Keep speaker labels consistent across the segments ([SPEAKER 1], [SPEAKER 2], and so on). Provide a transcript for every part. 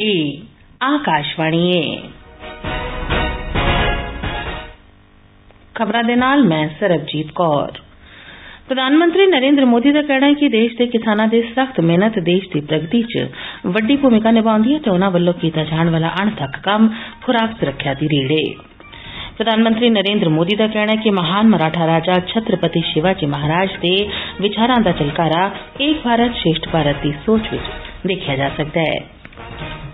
[SPEAKER 1] ਇਹ ਆਕਾਸ਼ਵਾਣੀ ਹੈ ਖਬਰਾਂ ਦੇ ਨਾਲ ਮੈਂ ਸਰਬਜੀਤ ਕੌਰ ਪ੍ਰਧਾਨ ਮੰਤਰੀ ਨਰੇਂਦਰ ਮੋਦੀ ਦਾ ਕਹਿਣਾ ਹੈ ਕਿ ਦੇਸ਼ ਦੇ ਕਿਸਾਨਾਂ ਦੀ ਸਖਤ ਮਿਹਨਤ ਦੇਸ਼ ਦੀ ਪ੍ਰਗਤੀ 'ਚ ਵੱਡੀ ਭੂਮਿਕਾ ਨਿਭਾਉਂਦੀ ਹੈ ਤੇ ਉਨਾਂ ਵੱਲੋਂ ਕੀਤਾ ਜਾਣ ਵਾਲਾ ਅਣਥੱਕ ਕੰਮ ਖੁਰਾਕ ਸੁਰੱਖਿਆ ਦੀ ਰੀੜ ਏ ਪ੍ਰਧਾਨ ਮੰਤਰੀ ਨਰੇਂਦਰ ਮੋਦੀ ਦਾ ਕਹਿਣਾ ਹੈ ਕਿ ਮਹਾਨ ਮਰਾਠਾ ਰਾਜਾ ਛਤਰਪਤੀ ਸ਼ਿਵਾਜੀ ਮਹਾਰਾਜ ਦੇ ਵਿਚਾਰਾਂ ਦਾ ਚਲਕਾਰਾ ਏਕ ਭਾਰਤ ਸ਼੍ਰੇਸ਼ਠ ਭਾਰਤ ਦੀ ਸੋਚ ਵਿੱਚ ਦੇਖਿਆ ਜਾ ਸਕਦਾ ਹੈ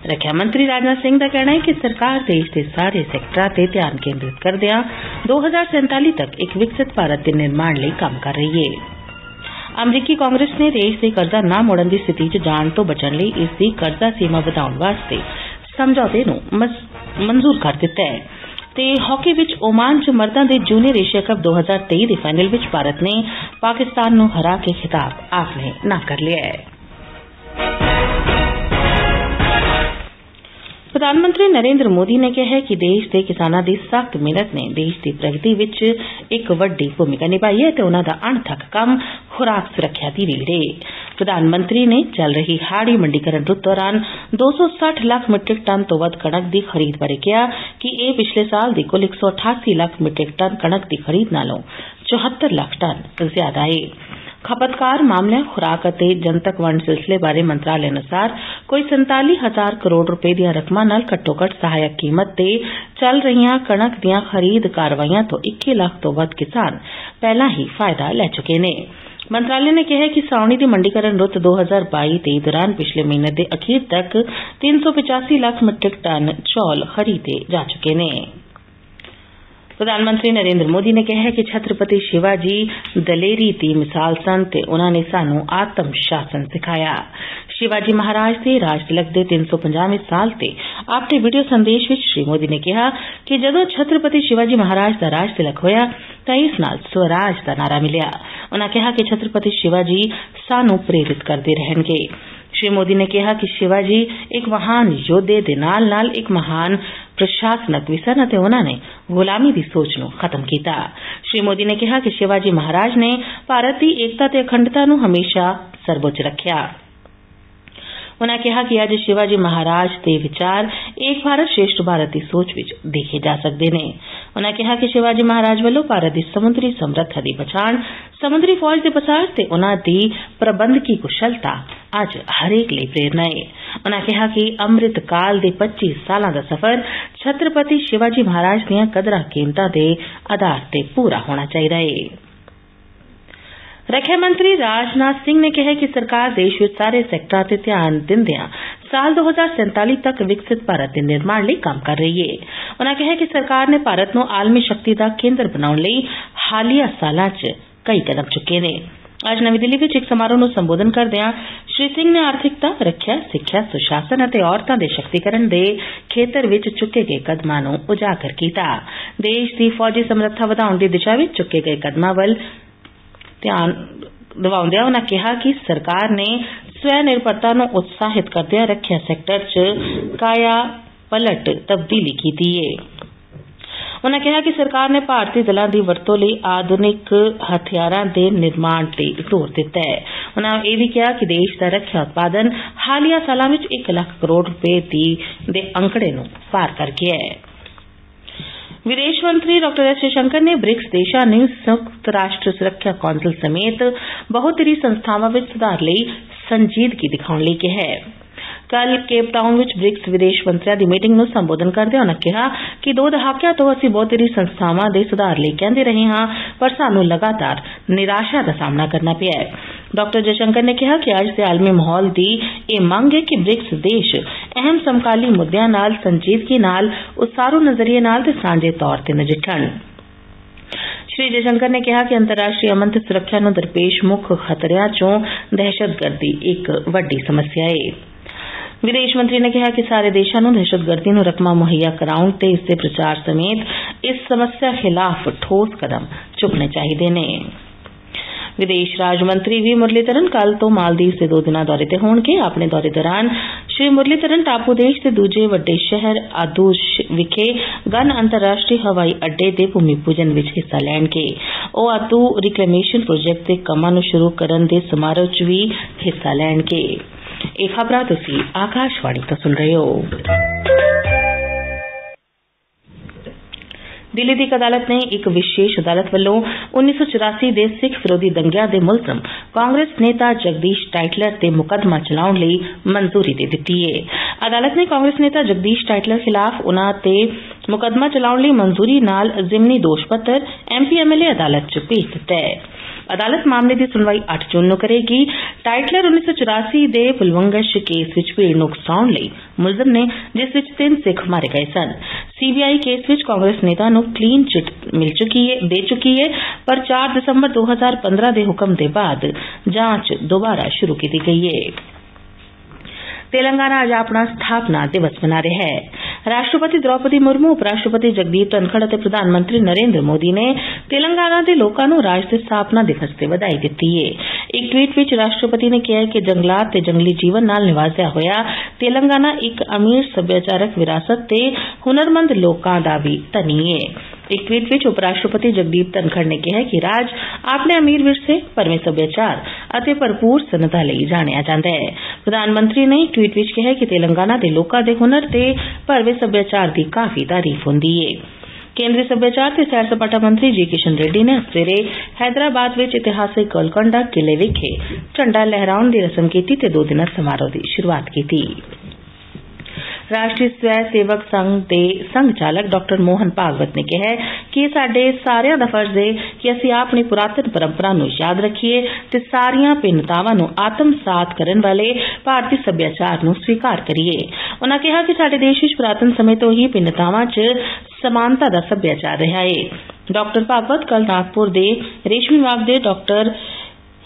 [SPEAKER 1] ਰੱਖਿਆ ਮੰਤਰੀ ਰਾਜਨਾਥ ਸਿੰਘ ਦਾ ਕਹਿਣਾ ਹੈ ਕਿ ਸਰਕਾਰ ਦੇਸ਼ ਦੇ ਸਾਰੇ ਸੈਕਟਰਾਂ ਤੇ ਧਿਆਨ ਕੇਂਦਰਿਤ ਕਰਦਿਆਂ 2047 ਤੱਕ ਇੱਕ ਵਿਕਸਿਤ ਭਾਰਤ ਦੇ ਨਿਰਮਾਣ ਲਈ ਕੰਮ ਕਰ ਰਹੀ ਹੈ ਅਮਰੀਕੀ ਕਾਂਗਰਸ ਨੇ ਦੇਸ਼ ਦੇ ਕਰਜ਼ਾ ਨਾ ਮੋੜਨ ਦੀ ਸਥਿਤੀ 'ਚ ਜਾਣ ਤੋਂ ਬਚਣ ਲਈ ਇਸ ਦੀ ਕਰਜ਼ਾ ਸੀਮਾ ਵਧਾਉਣ ਵਾਸਤੇ ਸਮਝੌਤੇ ਨੂੰ ਮਨਜ਼ੂਰ ਕਰ ਦਿੱਤਾ ਹੈ ਤੇ ਹਾਕੀ ਵਿੱਚ ਓਮਾਨ 'ਚ ਮਰਦਾਂ ਦੇ ਜੂਨੀਅਰ ਏਸ਼ੀਆ ਕੱਪ 2023 ਦੇ ਫਾਈਨਲ ਵਿੱਚ ਭਾਰਤ ਨੇ ਪਾਕਿਸਤਾਨ ਨੂੰ ਹਰਾ ਕੇ ਖਿਤਾਬ ਆਪਣੇ ਨਾਂ ਕਰ ਲਿਆ ਹੈ ਪ੍ਰਧਾਨ ਮੰਤਰੀ ਨਰੇਂਦਰ ਮੋਦੀ ਨੇ ਕਿਹਾ ਹੈ ਕਿ ਦੇਸ਼ ਦੇ ਕਿਸਾਨਾਂ ਦੀ ਸਖਤ ਮਿਹਨਤ ਨੇ ਦੇਸ਼ ਦੀ ਪ੍ਰਗਤੀ ਵਿੱਚ ਇੱਕ ਵੱਡੀ ਭੂਮਿਕਾ ਨਿਭਾਈ ਹੈ ਤੇ ਉਨਾਂ ਦਾ ਅਣਥੱਕ ਕੰਮ ਖੁਰਾਕ ਸੁਰੱਖਿਆ ਦੀ ਰੀੜ ਏ ਪ੍ਰਧਾਨ ਮੰਤਰੀ ਨੇ ਚੱਲ ਰਹੀ ਹਾੜੀ ਮੰਡੀਕਰਨ ਰੁੱਤ ਦੌਰਾਨ 260 ਲੱਖ ਮੀਟ੍ਰਿਕ ਟਨ ਤੋਂ ਵੱਧ ਕਣਕ ਦੀ ਖਰੀਦ ਬਾਰੇ ਕਿਹਾ ਕਿ ਇਹ ਪਿਛਲੇ ਸਾਲ ਦੀ ਕੁੱਲ 188 ਲੱਖ ਮੀਟ੍ਰਿਕ ਟਨ ਕਣਕ ਦੀ ਖਰੀਦ ਨਾਲੋਂ 74 ਲੱਖ ਟਨ ਜ਼ਿਆਦਾ ਏ ਖਪਤਕਾਰ ਮਾਮਲਿਆਂ ਖੁਰਾਕ ਅਤੇ ਜਨਤਕ ਵੰਡ ਸਿਲਸਿਲੇ ਬਾਰੇ ਮੰਤਰਾਲੇ ਅਨੁਸਾਰ ਕੋਈ 47000 ਕਰੋੜ ਰੁਪਏ ਦੀਆਂ ਰਕਮਾਂ ਨਾਲ ਘੱਟੋ ਘੱਟ ਸਹਾਇਕ ਕੀਮਤ ਤੇ ਚੱਲ ਰਹੀਆਂ ਕਣਕ ਦੀਆਂ ਖਰੀਦ ਕਾਰਵਾਈਆਂ ਤੋਂ 21 ਲੱਖ ਤੋਂ ਵੱਧ ਕਿਸਾਨ ਪਹਿਲਾਂ ਹੀ ਫਾਇਦਾ ਲੈ ਚੁੱਕੇ ਨੇ ਮੰਤਰਾਲੇ ਨੇ ਕਿਹਾ ਕਿ ਸਾਉਣੀ ਦੀ ਮੰਡੀਕਰਨ ਰੁੱਤ 2022-23 ਦੌਰਾਨ ਪਿਛਲੇ ਮਹੀਨੇ ਦੇ ਅਖੀਰ ਤੱਕ 385 ਲੱਖ ਮੀਟ੍ਰਿਕ ਟਨ ਚੌਲ ਖਰੀਦੇ ਜਾ ਚੁੱਕੇ ਨੇ ਪ੍ਰਧਾਨ ਮੰਤਰੀ ਨਰੇਂਦਰ ਮੋਦੀ ਨੇ ਕਿਹਾ ਕਿ ਛਤਰਪਤੀ ਸ਼ਿਵਾਜੀ ਦਲੇਰੀ ਦੀ ਮਿਸਾਲ ਸਨ ਤੇ ਉਨਾਂ ਨੇ ਸਾਨੂੰ ਆਤਮ ਸ਼ਾਸਨ ਸਿਖਾਇਆ ਸ਼ਿਵਾਜੀ ਮਹਾਰਾਜ ਦੇ ਰਾਜ ਤਿਲਕ ਦੇ 350ਵੇਂ ਸਾਲ ਤੇ ਆਪਣੇ ਵੀਡੀਓ ਸੰਦੇਸ਼ ਵਿੱਚ ਸ਼੍ਰੀ ਮੋਦੀ ਨੇ ਕਿਹਾ ਕਿ ਜਦੋਂ ਛਤਰਪਤੀ ਸ਼ਿਵਾਜੀ ਮਹਾਰਾਜ ਦਾ ਰਾਜ ਤਿਲਕ ਹੋਇਆ ਤਾਂ ਇਸ ਨਾਲ ਸਵਰਾਜ ਦਾ ਨਾਰਾ ਮਿਲਿਆ ਉਨਾਂ ਕਿਹਾ ਕਿ ਛਤਰਪਤੀ ਸ਼ਿਵਾਜੀ ਸਾਨੂੰ ਪ੍ਰੇਰਿਤ ਕਰਦੇ ਰਹਿਣਗੇ ਸ਼੍ਰੀ ਮੋਦੀ ਨੇ ਕਿਹਾ ਕਿ ਸ਼ਿਵਾਜੀ ਇੱਕ ਮਹਾਨ ਯੋਧੇ ਦੇ ਨਾਲ ਨਾਲ ਇੱਕ ਮਹਾਨ ਪ੍ਰਸ਼ਾਸਨਕ ਵੀ ਸਨ ਅਤੇ ਉਨਾਂ ਨੇ ਗੁਲਾਮੀ ਦੀ ਸੋਚ ਨੂੰ ਖਤਮ ਕੀਤਾ ਸ਼੍ਰੀ ਮੋਦੀ ਨੇ ਕਿਹਾ ਕਿ ਸ਼ਿਵਾਜੀ ਮਹਾਰਾਜ ਨੇ ਭਾਰਤ ਦੀ ਏਕਤਾ ਤੇ ਅਖੰਡਤਾ ਨੂੰ ਹਮੇਸ਼ਾ ਸਰਵਉੱਚ ਰੱਖਿਆ ਉਨਾਂ ਕਿਹਾ ਕਿ ਅੱਜ ਸ਼ਿਵਾਜੀ ਮਹਾਰਾਜ ਦੇ ਵਿਚਾਰ ਏਕ ਭਾਰਤ ਸ਼੍ਰੇਸ਼ਠ ਭਾਰਤ ਦੀ ਸੋਚ ਵਿੱਚ ਦੇਖੇ ਜਾ ਸਕਦੇ ਨੇ ਉਨਾਂ ਕਿਹਾ ਕਿ ਸ਼ਿਵਾਜੀ ਮਹਾਰਾਜ ਵੱਲੋਂ ਭਾਰਤ ਦੀ ਸਮੁੰਦਰੀ ਸਮਰੱਥਾ ਦੀ ਪਛਾਣ ਸਮੁੰਦਰੀ ਫੌਜ ਦੇ ਪਸਾਰ ਤੇ ਉਨਾਂ ਦੀ ਪ੍ਰਬੰਧਕੀ ਕੁਸ਼ਲਤਾ ਅੱਜ ਹਰੇਕ ਲਈ ਪ੍ਰੇਰਨਾ ਹੈ ਉਨਾਂ ਕਿਹਾ ਕਿ ਅੰਮ੍ਰਿਤ ਕਾਲ ਦੇ 25 ਸਾਲਾਂ ਦਾ ਸਫ਼ਰ ਛਤਰਪਤੀ ਸ਼ਿਵਾਜੀ ਮਹਾਰਾਜ ਦੀਆਂ ਕਦਰਾਂ ਕੀਮਤਾਂ ਦੇ ਆਧਾਰ ਤੇ ਪੂਰਾ ਹੋਣਾ ਚਾਹੀਦਾ ਹੈ ਰੱਖਿਆ ਮੰਤਰੀ ਰਾਜਨਾਥ ਸਿੰਘ ਨੇ ਕਿਹਾ ਕਿ ਸਰਕਾਰ ਦੇਸ਼ ਵਿੱਚ ਸਾਰੇ ਸੈਕਟਰਾਂ ਤੇ ਧਿਆਨ ਦਿੰਦਿਆਂ ਸਾਲ 2047 ਤੱਕ ਵਿਕਸਿਤ ਭਾਰਤ ਦੇ ਨਿਰਮਾਣ ਲਈ ਕੰਮ ਕਰ ਰਹੀ ਹੈ ਉਨਾਂ ਕਿਹਾ ਕਿ ਸਰਕਾਰ ਨੇ ਭਾਰਤ ਨੂੰ ਆਲਮੀ ਸ਼ਕਤੀ ਦਾ ਕੇਂਦਰ ਬਣਾਉਣ ਲਈ ਹਾਲੀਆ ਸਾਲਾਂ 'ਚ ਕਈ ਕਦਮ ਚੁੱਕੇ ਨੇ ਅੱਜ ਨਵੀਂ ਦਿੱਲੀ ਵਿੱਚ ਇੱਕ ਸਮਾਰੋਹ ਨੂੰ ਸੰਬੋਧਨ ਕਰਦਿਆਂ ਸ਼੍ਰੀ ਸਿੰਘ ਨੇ ਆਰਥਿਕਤਾ ਰੱਖਿਆ ਸਿੱਖਿਆ ਸੁਸ਼ਾਸਨ ਅਤੇ ਔਰਤਾਂ ਦੇ ਸ਼ਕਤੀਕਰਨ ਦੇ ਖੇਤਰ ਵਿੱਚ ਚੁੱਕੇ ਗਏ ਕਦਮਾਂ ਨੂੰ ਉਜਾਗਰ ਕੀਤਾ ਦੇਸ਼ ਦੀ ਫੌਜੀ ਸਮਰੱਥਾ ਵਧਾਉਣ ਦੀ ਦਿਸ਼ਾ ਵਿੱਚ ਚੁੱਕੇ ਗਏ ਕਦਮਾਂ ਵੱਲ ਧਿਆਨ ਦਿਵਾਉਂਦਿਆਂ ਉਨਾਂ ਕਿਹਾ ਕਿ ਸਰਕਾਰ ਨੇ ਸਵੈ ਨਿਰਭਰਤਾ ਨੂੰ ਉਤਸ਼ਾਹਿਤ ਕਰਦਿਆਂ ਰੱਖਿਆ ਸੈਕਟਰ 'ਚ ਕਾਇਆ ਪਲਟ ਤਬਦੀਲੀ ਕੀਤੀ ਏ ਉਨਾਂ ਕਿਹਾ ਕਿ ਸਰਕਾਰ ਨੇ ਭਾਰਤੀ ਦਲਾਂ ਦੀ ਵਰਤੋਂ ਲਈ ਆਧੁਨਿਕ ਹਥਿਆਰਾਂ ਦੇ ਨਿਰਮਾਣ ਤੇ ਜ਼ੋਰ ਦਿੱਤਾ ਹੈ उन्होंने यह कहा कि देश का रक्षा उत्पादन हालिया साल एक लख करोड़ रुपये के अंकड़े न पार कर गया है। विदेश मंत्री डॉ एस जयशंकर ने ब्रिक्स देशों ने संयुक्त राष्ट्र सुरक्षा कौंसल समेत बहुतरी संस्थावा सुधार लजीदगी दिखाने कह कल केपटाउन ब्रिक्स विदेश मंत्रियों की मीटिंग न संबोधन करद उन्होंने कहा कि दो दहाकों तो असि बहुतरी संस्थावा सुधार रहे हाँ, पर सू लगातार निराशा का सामना करना पिया है। डॉ जयशंकर ने कहा कि आज से आलमी माहौल की यह मांग है कि ब्रिक्स देश अहम समकाली मुद्दे संजीदगी उसारू नज़रिए साझे तौर से नजिठन श्री जयशंकर ने कहा कि अंतर्राष्ट्रीय अमन सुरक्षा नरपेश मुख खतरिया चो दहशतगर्दी एक वड्डी समस्या है विदेश मंत्री ने कहा कि सारे देशों दहशतगर्दी रकमा मुहैया कराउन इसके प्रचार समेत इस समस्या खिलाफ ठोस कदम चुकने चाहिए ਵਿਦੇਸ਼ ਰਾਜ ਮੰਤਰੀ ਵੀ ਮੁਰਲੀਧਰਨ ਕੱਲ ਤੋਂ ਮਾਲਦੀਵ ਦੇ ਦੋ ਦਿਨਾਂ ਦੌਰੇ ਤੇ ਹੋਣਗੇ ਆਪਣੇ ਦੌਰੇ ਦੌਰਾਨ ਸ਼੍ਰੀ ਮੁਰਲੀਧਰਨ ਟਾਪੂ ਦੇਸ਼ ਦੇ ਦੂਜੇ ਵੱਡੇ ਸ਼ਹਿਰ ਆਦੂਸ਼ ਵਿਖੇ ਗਨ ਅੰਤਰਰਾਸ਼ਟਰੀ ਹਵਾਈ ਅੱਡੇ ਦੇ ਭੂਮੀ ਪੂਜਨ ਵਿੱਚ ਹਿੱਸਾ ਲੈਣਗੇ ਉਹ ਆਤੂ ਰਿਕਲੇਮੇਸ਼ਨ ਪ੍ਰੋਜੈਕਟ ਦੇ ਕੰਮਾਂ ਨੂੰ ਸ਼ੁਰੂ ਕਰਨ ਦੇ ਸਮਾਰੋਹ 'ਚ ਵੀ ਹਿੱਸਾ ਲੈਣਗੇ ਇਹ ਖਬਰਾਂ ਤੁਸੀਂ ਆਕਾਸ਼ਵਾਣੀ ਤੋਂ ਸੁਣ ਰਹੇ ਹੋ ਦਿੱਲੀ ਦੀ ਇੱਕ ਅਦਾਲਤ ਨੇ ਇੱਕ ਵਿਸ਼ੇਸ਼ ਅਦਾਲਤ ਵੱਲੋਂ 1984 ਦੇ ਸਿੱਖ ਵਿਰੋਧੀ ਦੰਗਿਆਂ ਦੇ ਮੁਲਜ਼ਮ ਕਾਂਗਰਸ ਨੇਤਾ ਜਗਦੀਸ਼ ਟਾਈਟਲਰ ਤੇ ਮੁਕੱਦਮਾ ਚਲਾਉਣ ਲਈ ਮਨਜ਼ੂਰੀ ਦੇ ਦਿੱਤੀ ਏ। ਅਦਾਲਤ ਨੇ ਕਾਂਗਰਸ ਨੇਤਾ ਜਗਦੀਸ਼ ਟਾਈਟਲਰ ਖਿਲਾਫ ਉਨ੍ਹਾਂ ਤੇ ਮੁਕੱਦਮਾ ਚਲਾਉਣ ਲਈ ਮਨਜ਼ੂਰੀ ਨਾਲ ਜ਼ਿਮਨੀ ਦੋਸ਼ ਪੱਤਰ ਐਮਪੀ ਐਮਐਲਏ ਅਦਾਲਤ 'ਚ ਭੇਜ ਦਿੱਤਾ ਹੈ ਅਦਾਲਤ ਮਾਮਲੇ ਦੀ ਸੁਣਵਾਈ 8 ਜੂਨ ਨੂੰ ਕਰੇਗੀ ਟਾਈਟਲਰ 1984 ਦੇ ਪੁਲਵੰਗਸ਼ ਕੇਸ ਵਿੱਚ ਭੀੜ ਨੂੰ ਉਕਸਾਉਣ ਲਈ ਮੁਲਜ਼ਮ ਨੇ ਜਿਸ ਵਿੱਚ ਤਿੰਨ ਸਿੱਖ ਮਾਰੇ ਗਏ ਸਨ ਸੀਬੀਆਈ ਕੇਸ ਵਿੱਚ ਕਾਂਗਰਸ ਨੇਤਾ ਨੂੰ ਕਲੀਨ ਚਿਟ ਮਿਲ ਚੁੱਕੀ ਹੈ ਦੇ ਚੁੱਕੀ ਹੈ ਪਰ 4 ਦਸੰਬਰ 2015 ਦੇ ਹੁਕਮ ਦੇ ਬਾਅਦ ਜਾਂਚ ਦੁਬਾਰਾ ਸ਼ੁਰੂ ਕੀਤੀ ਗਈ ਹੈ तेलंगाना आज अपना स्थापना दिवस मना रहा है राष्ट्रपति द्रौपदी मुर्मू उप राष्ट्रपति जगदीप धनखड़ ਅਤੇ ਪ੍ਰਧਾਨ ਮੰਤਰੀ ਨਰੇਂਦਰ ਮੋਦੀ ਨੇ ਤੇਲੰਗਾਨਾ ਦੇ ਲੋਕਾਂ ਨੂੰ ਰਾਜ ਦੇ ਸਥਾਪਨਾ ਦਿਵਸ ਤੇ ਵਧਾਈ ਦਿੱਤੀ ਹੈ ਇੱਕ ਟਵੀਟ ਵਿੱਚ ਰਾਸ਼ਟਰਪਤੀ ਨੇ ਕਿਹਾ ਕਿ ਜੰਗਲਾਤ ਤੇ ਜੰਗਲੀ ਜੀਵਨ ਨਾਲ ਨਿਵਾਸਿਆ ਹੋਇਆ ਤੇਲੰਗਾਨਾ ਇੱਕ ਅਮੀਰ ਸੱਭਿਆਚਾਰਕ ਵਿਰਾਸਤ ਤੇ ਹੁਨਰਮੰਦ ਲੋਕਾਂ ਦਾ ਵੀ ਧਨੀ ਹੈ ਇੱਕ ਟਵੀਟ ਵਿੱਚ ਉਪ ਰਾਸ਼ਟਰਪਤੀ ਜਗਦੀਪ ਧਨਖੜ ਨੇ ਕਿਹਾ ਕਿ ਰਾਜ ਆਪਣੇ ਅਮੀਰ ਵਿਰਸੇ ਭਰਵੇਂ ਸੱਭਿਆਚਾਰ ਅਤੇ ਭਰਪੂਰ ਸਨਅਤਾਂ ਲਈ ਜਾਣਿਆ ਜਾਂਦਾ ਹੈ ਪ੍ਰਧਾਨ ਮੰਤਰੀ ਨੇ ਇੱਕ ਟਵੀਟ ਵਿੱਚ ਕਿਹਾ ਕਿ ਤੇਲੰਗਾਨਾ ਦੇ ਲੋਕਾਂ ਦੇ ਹੁਨਰ ਤੇ ਭਰਵੇਂ ਸੱਭਿਆਚਾਰ ਦੀ ਕਾਫੀ ਤਾਰੀਫ ਹੁੰਦੀ ਹੈ ਕੇਂਦਰੀ ਸੱਭਿਆਚਾਰ ਤੇ ਸੈਰ ਸਪਾਟਾ ਮੰਤਰੀ ਜੀ ਕਿਸ਼ਨ ਰੈੱਡੀ ਨੇ ਸਵੇਰੇ ਹੈਦਰਾਬਾਦ ਵਿੱਚ ਇਤਿਹਾਸਕ ਗੋਲਕੰਡਾ ਕਿਲੇ ਵਿਖੇ ਝੰਡਾ ਲਹਿਰਾਉਣ ਦੀ ਰਸਮ ਕੀਤੀ ਤੇ ਦੋ ਦਿਨਾਂ ਸਮਾਰੋਹ ਦੀ ਸ਼ੁਰੂਆਤ ਕੀਤੀ ਰਾਸ਼ਟਰੀ ਸਵੈ ਸੇਵਕ ਸੰਘ ਦੇ ਸੰਘ ਚਾਲਕ ਡਾਕਟਰ ਮੋਹਨ ਭਾਗਵਤ ਨੇ ਕਿਹਾ ਕਿ ਸਾਡੇ ਸਾਰਿਆਂ ਦਾ ਫਰਜ਼ ਹੈ ਕਿ ਅਸੀਂ ਆਪਣੀ ਪੁਰਾਤਨ ਪਰੰਪਰਾ ਨੂੰ ਯਾਦ ਰੱਖੀਏ ਤੇ ਸਾਰੀਆਂ ਭਿੰਨਤਾਵਾਂ ਨੂੰ ਆਤਮਸਾਤ ਕਰਨ ਵਾਲੇ ਭਾਰਤੀ ਸੱਭਿਆਚਾਰ ਨੂੰ ਸਵੀਕਾਰ ਕਰੀਏ ਉਨ੍ਹਾਂ ਕਿਹਾ ਕਿ ਸਾਡੇ ਦੇਸ਼ ਵਿੱਚ ਪੁਰਾਤਨ ਸਮੇਂ ਤੋਂ ਹੀ ਭਿੰਨਤਾਵਾਂ 'ਚ ਸਮਾਨਤਾ ਦਾ ਸੱਭਿਆਚਾਰ ਰਿਹਾ ਹੈ ਡਾਕਟਰ ਭਾਗਵਤ ਕੱਲ ਨਾਗਪੁਰ ਦੇ ਰੇਸ਼ਮੀ ਬਾਗ ਦੇ ਡਾਕਟਰ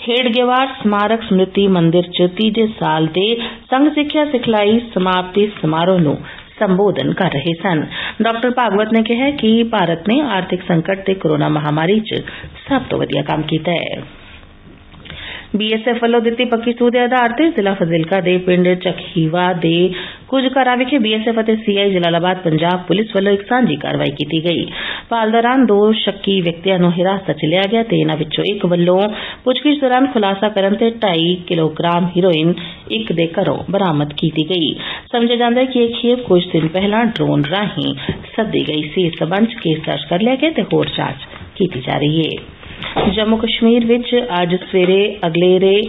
[SPEAKER 1] हेडगेवार स्मारक स्मृति मंदिर च तीजे साल दे संघ सिक्ख्या सिखलाई समाप्ति समारोह न संबोधन कर रहे सन। डॉ. भागवत ने कहा कि भारत ने आर्थिक संकट से कोरोना महामारी च सब तो बधिया काम किया है ਬੀਐਸਐਫ ਵੱਲੋਂ ਦਿੱਤੀ ਪੱਕੀ ਸੂਹ ਦੇ ਆਧਾਰ ਤੇ ਜ਼ਿਲ੍ਹਾ ਫਜ਼ਿਲਕਾ ਦੇ ਪਿੰਡ ਚਖੀਵਾ ਦੇ ਕੁਝ ਘਰਾਂ ਵਿਖੇ ਬੀਐਸਐਫ ਅਤੇ ਸੀਆਈ ਜਲਾਲਾਬਾਦ ਪੰਜਾਬ ਪੁਲਿਸ ਵੱਲੋਂ ਇੱਕ ਸਾਂਝੀ ਕਾਰਵਾਈ ਕੀਤੀ ਗਈ ਪਾਲ ਦੌਰਾਨ ਦੋ ਸ਼ੱਕੀ ਵਿਅਕਤੀਆਂ ਨੂੰ ਹਿਰਾਸਤ 'ਚ ਲਿਆ ਗਿਆ ਤੇ ਇਹਨਾਂ ਵਿੱਚੋਂ ਇੱਕ ਵੱਲੋਂ ਪੁੱਛਗਿੱਛ ਦੌਰਾਨ ਖੁਲਾਸਾ ਕਰਨ ਤੇ 2.5 ਕਿਲੋਗ੍ਰਾਮ ਹੀਰੋਇਨ ਇੱਕ ਦੇ ਘਰੋਂ ਬਰਾਮਦ ਕੀਤੀ ਗਈ ਸਮਝਿਆ ਜਾਂਦਾ ਹੈ ਕਿ ਇਹ ਖੇਪ ਕੁਝ ਦਿਨ ਪਹਿਲਾਂ ਡਰੋਨ ਰਾਹੀਂ ਸੱਦੀ ਗਈ ਸੀ ਇਸ ਸਬੰਧ 'ਚ ਕੇਸ ਦਰਜ ਕਰ ਲਿਆ ਗਿਆ ਤੇ ਹੋਰ ਜਾਂਚ ਕੀਤੀ ਜਾ ਰਹੀ ਹੈ ਜੰਮੂ ਕਸ਼ਮੀਰ ਵਿੱਚ ਅੱਜ ਸਵੇਰੇ ਅਗਲੇਰੇ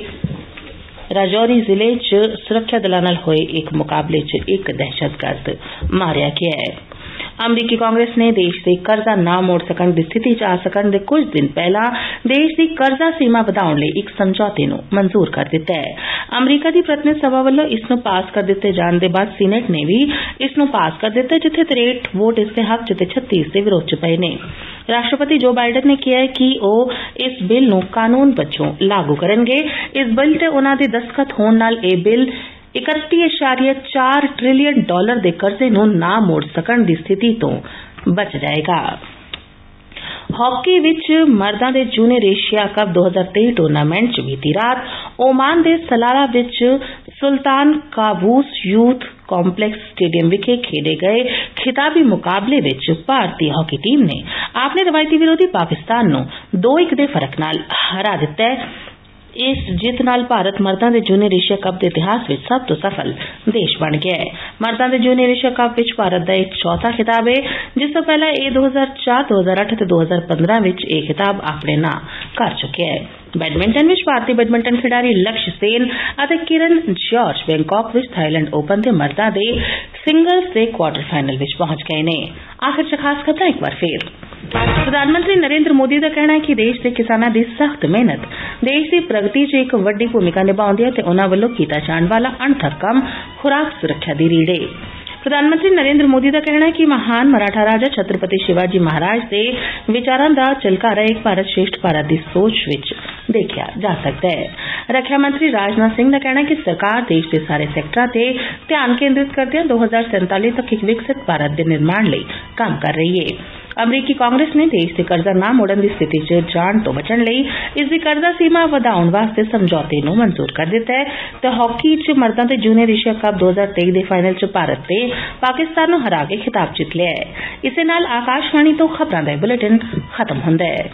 [SPEAKER 1] ਰਾਜੌਰੀ ਜ਼ਿਲ੍ਹੇ 'ਚ ਸੁਰੱਖਿਆ ਦਲਾਂ ਨਾਲ ਹੋਏ ਇੱਕ ਮੁਕਾਬਲੇ 'ਚ ਇੱਕ ਦਹਿਸ਼ਤਗਰਦ ਮਾਰਿਆ ਗਿਆ ਹੈ। ਅਮਰੀਕੀ ਕਾਂਗਰਸ ਨੇ ਦੇਸ਼ ਦੇ ਕਰਜ਼ਾ ਨਾ ਮੋੜ ਸਕਣ ਦੀ ਸਥਿਤੀ 'ਚ ਆ ਸਕਣ ਦੇ ਕੁਝ ਦਿਨ ਪਹਿਲਾਂ ਦੇਸ਼ ਦੀ ਕਰਜ਼ਾ ਸੀਮਾ ਵਧਾਉਣ ਲਈ ਇੱਕ ਸਮਝੌਤੇ ਨੂੰ ਮਨਜ਼ੂਰ ਕਰ ਦਿੱਤਾ ਹੈ ਅਮਰੀਕਾ ਦੀ ਪ੍ਰਤੀਨਿਧ ਸਭਾ ਵੱਲੋਂ ਇਸ ਨੂੰ ਪਾਸ ਕਰ ਦਿੱਤੇ ਜਾਣ ਦੇ ਬਾਅਦ ਸੀਨੇਟ ਨੇ ਵੀ ਇਸ ਨੂੰ ਪਾਸ ਕਰ ਦਿੱਤਾ ਜਿੱਥੇ 63 ਵੋਟ ਇਸ ਦੇ ਹੱਕ 'ਚ ਤੇ 36 ਦੇ ਵਿਰੋਧ 'ਚ ਪਏ ਨੇ ਰਾਸ਼ਟਰਪਤੀ ਜੋ ਬਾਈਡਨ ਨੇ ਕਿਹਾ ਹੈ ਕਿ ਉਹ ਇਸ ਬਿੱਲ ਨੂੰ ਕਾਨੂੰਨ ਵਜੋਂ ਲਾਗੂ ਕਰਨਗੇ ਇਸ ਬਿੱਲ ਤੇ ਉਹਨਾਂ ਦੇ ਦਸਤਖਤ ਹੋਣ ਨਾਲ ਇਹ ਬਿੱਲ 31.4 ਟ੍ਰਿਲੀਅਨ ਡਾਲਰ ਦੇ ਕਰਜ਼ੇ ਨੂੰ ਨਾ ਮੋੜ ਸਕਣ ਦੀ ਸਥਿਤੀ ਤੋਂ ਬਚ ਜਾਏਗਾ ਹਾਕੀ ਵਿੱਚ ਮਰਦਾਂ ਦੇ ਜੂਨੀਅਰ ਏਸ਼ੀਆ ਕੱਪ 2023 ਟੂਰਨਾਮੈਂਟ 'ਚ ਬੀਤੀ ਰਾਤ ਓਮਾਨ ਦੇ ਸਲਾਲਾ ਵਿੱਚ Sultan Qaboos youth complex stadium ਵਿਖੇ ਖੇਡੇ ਗਏ ਖਿਤਾਬੀ ਮੁਕਾਬਲੇ ਵਿੱਚ ਭਾਰਤੀ ਹਾਕੀ ਟੀਮ ਨੇ ਆਪਣੇ ਰਵਾਇਤੀ ਵਿਰੋਧੀ ਪਾਕਿਸਤਾਨ ਨੂੰ 2-1 ਦੇ ਫਰਕ ਨਾਲ ਹਰਾ ਦਿੱਤਾ ਹੈ ਇਸ ਜਿੱਤ ਨਾਲ ਭਾਰਤ ਮਰਦਾਂ ਦੇ ਜੂਨੀਅਰ ਏਸ਼ੀਆ ਕੱਪ ਦੇ ਇਤਿਹਾਸ ਵਿੱਚ ਸਭ ਤੋਂ ਸਫਲ ਦੇਸ਼ ਬਣ ਗਿਆ ਹੈ ਮਰਦਾਂ ਦੇ ਜੂਨੀਅਰ ਏਸ਼ੀਆ ਕੱਪ ਵਿੱਚ ਭਾਰਤ ਦਾ ਇੱਕ ਚੌਥਾ ਖਿਤਾਬ ਹੈ ਜਿਸ ਤੋਂ ਪਹਿਲਾਂ ਇਹ 2004 2008 ਤੇ 2015 ਵਿੱਚ ਇਹ ਖਿਤਾਬ ਆਪਣੇ ਨਾਂ ਕਰ ਚੁੱਕਿਆ ਹੈ ਬੈਡਮਿੰਟਨ ਵਿੱਚ ਭਾਰਤੀ ਬੈਡਮਿੰਟਨ ਖਿਡਾਰੀ ਲਕਸ਼ ਸੇਨ ਅਤੇ ਕਿਰਨ ਜਾਰਜ ਬੈਂਕਾਕ ਵਿੱਚ ਥਾਈਲੈਂਡ ਓਪਨ ਦੇ ਮਰਦਾਂ ਦੇ ਸਿੰਗਲਸ ਦੇ ਕੁਆਟਰ ਫਾਈਨਲ ਵਿੱਚ ਪਹੁੰਚ ਗਏ ਨੇ ਆਖਿਰ ਚ ਖਾਸ ਖਬਰਾਂ ਇੱਕ ਵਾਰ ਫੇਰ ਪ੍ਰਧਾਨ ਮੰਤਰੀ ਨਰਿੰਦਰ ਮੋਦੀ ਦਾ ਕਹਿਣਾ ਹੈ ਕਿ ਦੇਸ਼ ਦੇ ਕਿਸਾਨਾਂ ਦੀ ਸਖਤ ਮਿਹਨਤ ਦੇਸ਼ ਦੀ ਪ੍ਰਗਤੀ 'ਚ ਇੱਕ ਵੱਡੀ ਭੂਮਿਕਾ ਨਿਭਾਉਂਦੀ ਹੈ ਤੇ ਉਹਨਾਂ ਵੱਲੋਂ ਕੀਤਾ ਜਾਣ ਵਾਲਾ ਅਣਥੱਕ ਕੰਮ ਖੁਰਾਕ ਸੁਰੱਖਿਆ ਦੀ ਰੀੜ ਹੈ ਪ੍ਰਧਾਨ ਮੰਤਰੀ ਨਰਿੰਦਰ ਮੋਦੀ ਦਾ ਕਹਿਣਾ ਹੈ ਕਿ ਮਹਾਨ ਮਰਾਠਾ ਰਾਜਾ ਛਤਰਪਤੀ ਸ਼ਿਵਾਜੀ ਮਹਾਰਾਜ ਦੇ ਵਿਚਾਰਾਂ ਦਾ ਚਲਕਾਰਾ ਇੱਕ ਭਾਰਤ ਸ਼੍ਰੇਸ਼ਟ ਭਾਰਤ ਦੀ ਸੋਚ ਵਿੱਚ ਦੇਖਿਆ ਜਾ ਸਕਦਾ ਹੈ ਰੱਖਿਆ ਮੰਤਰੀ ਰਾਜਨਾਥ ਸਿੰਘ ਦਾ ਕਹਿਣਾ ਹੈ ਕਿ ਸਰਕਾਰ ਦੇਸ਼ ਦੇ ਸਾਰੇ ਸੈਕਟਰਾਂ ਤੇ ਧਿਆਨ ਕੇਂਦਰਿਤ ਕਰਦਿਆਂ 2047 ਤੱਕ ਇੱਕ ਵਿਕਸਿਤ ਭਾਰਤ ਦੇ ਨਿਰਮਾਣ ਲਈ ਕੰਮ ਕਰ ਰਹੀ ਹੈ ਅਮਰੀਕੀ ਕਾਂਗਰਸ ਨੇ ਦੇਸ਼ ਦੇ ਕਰਜ਼ਾ ਨਾ ਮੋੜਨ ਦੀ ਸਥਿਤੀ 'ਚ ਜਾਣ ਤੋਂ ਬਚਣ ਲਈ ਇਸ ਦੀ ਕਰਜ਼ਾ ਸੀਮਾ ਵਧਾਉਣ ਵਾਸਤੇ ਸਮਝੌਤੇ ਨੂੰ ਮਨਜ਼ੂਰ ਕਰ ਦਿੱਤਾ ਹੈ। ਤੇ ਹਾਕੀ 'ਚ ਮਰਦਾਂ ਦੇ ਜੂਨੀਅਰ ਏਸ਼ੀਆ ਕੱਪ 2023 ਦੇ ਫਾਈਨਲ 'ਚ ਭਾਰਤ ਨੇ ਪਾਕਿਸਤਾਨ ਨੂੰ ਹਰਾ ਕੇ ਖਿਤਾਬ ਜਿੱਤ ਲਿਆ ਹੈ। ਇਸੇ ਨਾਲ ਆਕਾਸ਼ਵਾਣੀ ਤੋਂ ਖਬਰਾਂ ਦਾ ਬੁਲੇਟਿਨ ਖਤਮ ਹੁੰਦਾ ਹੈ।